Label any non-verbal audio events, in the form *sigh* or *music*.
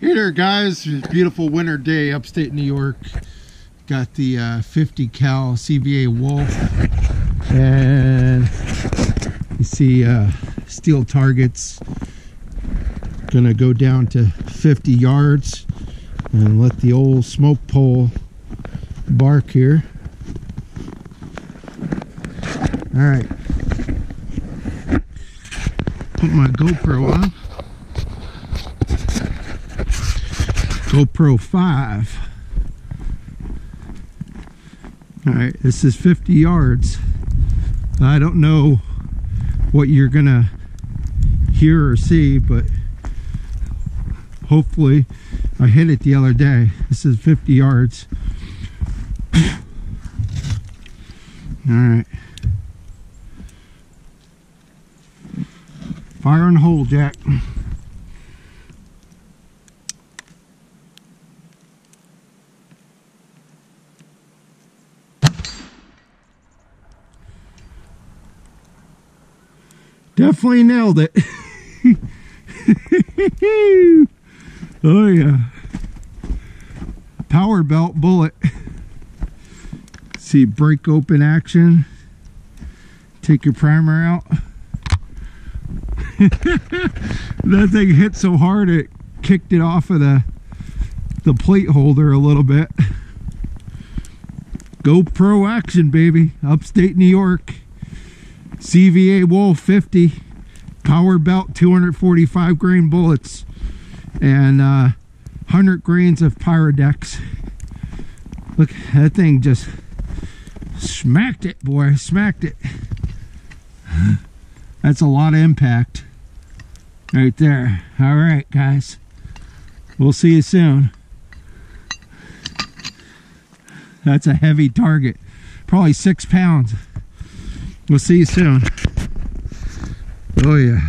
Hey there guys, beautiful winter day upstate New York. Got the uh, 50 cal CVA Wolf and you see uh, steel targets. Gonna go down to 50 yards and let the old smoke pole bark here. All right. Put my GoPro on. GoPro 5. All right, this is 50 yards. I don't know what you're gonna hear or see, but hopefully I hit it the other day. This is 50 yards. All right. Fire and hold, Jack. Definitely nailed it. *laughs* oh yeah. PowerBelt bullet. See break open action. Take your primer out. *laughs* that thing hit so hard it kicked it off of the the plate holder a little bit. GoPro action baby. Upstate New York. CVA Wolf 50 PowerBelt 245 grain bullets and uh, 100 grains of Pyrodex. Look that thing just smacked it boy smacked it. *laughs* That's a lot of impact right there. All right guys. We'll see you soon. That's a heavy target. Probably six pounds We'll see you soon. Oh yeah.